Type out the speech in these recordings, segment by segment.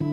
I'm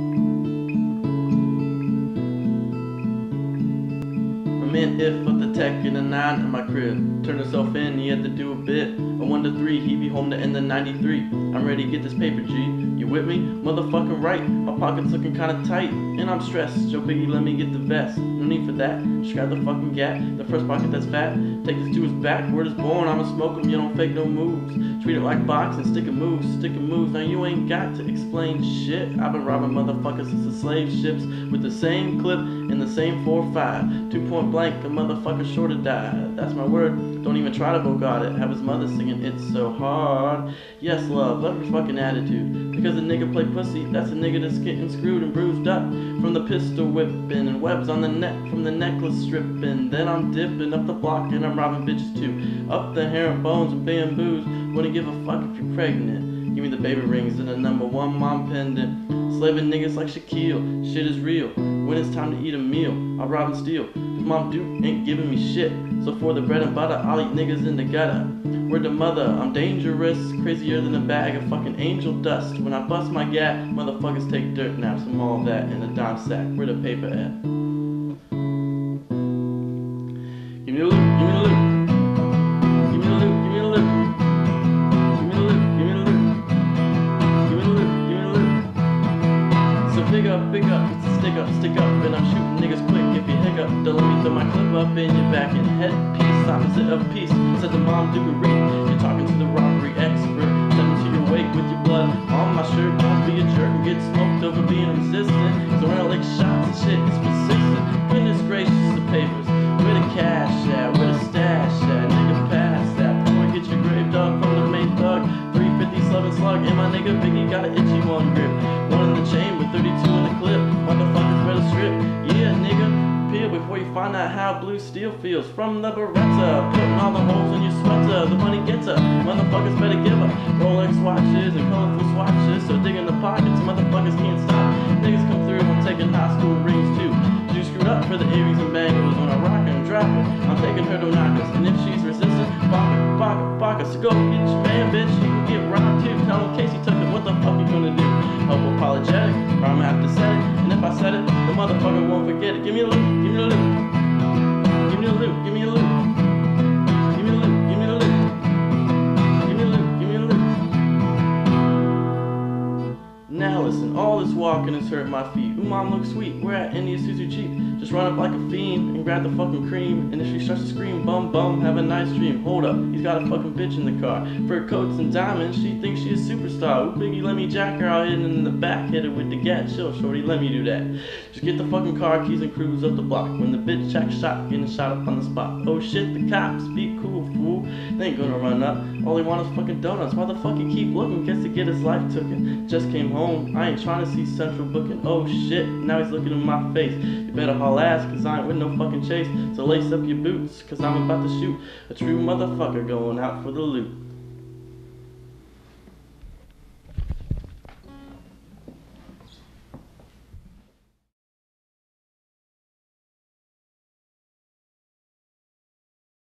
in if Tec in a nine in my crib. Turned himself in, he had to do a bit. A one to three, he be home to end the 93. I'm ready to get this paper, G. You with me? Motherfucking right. My pockets looking kinda tight, and I'm stressed. Joe Biggie, let me get the vest. No need for that. Just grab the fucking gat. The first pocket that's fat. Take this to his back. Word is born, I'ma smoke him. You don't fake no moves. Treat it like boxing, stick sticking moves, sticking moves. Now you ain't got to explain shit. I've been robbing motherfuckers since the slave ships with the same clip and the same 4-5. Two point blank blank, the motherfucker sure to die. That's my word. Don't even try to bogart it. Have his mother singing, it's so hard. Yes, love, love your fucking attitude. Because a nigga play pussy, that's a nigga that's getting screwed and bruised up from the pistol whipping and webs on the neck from the necklace stripping. Then I'm dipping up the block and I'm robbing bitches too. Up the hair and bones and bamboos. Wouldn't give a fuck if you're pregnant. Give me the baby rings and the number one mom pendant. Slaving niggas like Shaquille. Shit is real. When it's time to eat a meal, I rob and steal. Mom Duke ain't giving me shit. So for the bread and butter, I'll eat niggas in the gutter. Word the mother, I'm dangerous. Crazier than a bag of fucking angel dust. When I bust my gat, motherfuckers take dirt naps and all that in a dime sack. Where the paper at? Big up, big up, stick up, stick up, and I'm shooting niggas quick if you hiccup. Don't let me throw my clip up in your back and head. headpiece, opposite of peace. Said the mom Dugaree, you're talking to the robbery expert. Step to your wake with your blood on my shirt. Don't be a jerk and get smoked over being resistant. So around like shots and shit, it's persistent. Goodness gracious, the papers. Where the cash at? Where the stash at? Nigga, pass that. Boy, get your grave dog from the main thug. 350 slug slug, and my nigga Biggie got an itchy one grip. 32 in the clip. Motherfuckers better strip. Yeah, nigga, peel before you find out how blue steel feels. From the Beretta, putting all the holes in your sweater. The money gets up. Motherfuckers better give up. Rolex watches and colorful swatches. So dig in the pockets, motherfuckers can't stop. Apologetic, or I'm it. And if I said it, the motherfucker won't forget it. Give me a loot, give me a loot. Give me a loot, give me a loot. Now listen, all this walking has hurt my feet. Ooh, mom looks sweet. We're at India Suzu Cheap. Just run up like a fiend and grab the fucking cream. And if she starts to scream, bum bum, have a nice dream. Hold up, he's got a fucking bitch in the car. Fur coats and diamonds, she thinks she a superstar. Ooh, Biggie, let me jack her out hidden in the back. Hit her with the gat. Chill, shorty, let me do that. Just get the fucking car keys and cruise up the block. When the bitch check shot, getting shot up on the spot. Oh shit, the cops, be cool, fool. They ain't gonna run up. All he want is fucking donuts. Why the fuck you keep looking? Guess to get his life taken. Just came home. I ain't trying to see Central booking. Oh shit, now he's looking in my face. You better haul ass, cause I ain't with no fucking chase. So lace up your boots, cause I'm about to shoot a true motherfucker going out for the loot.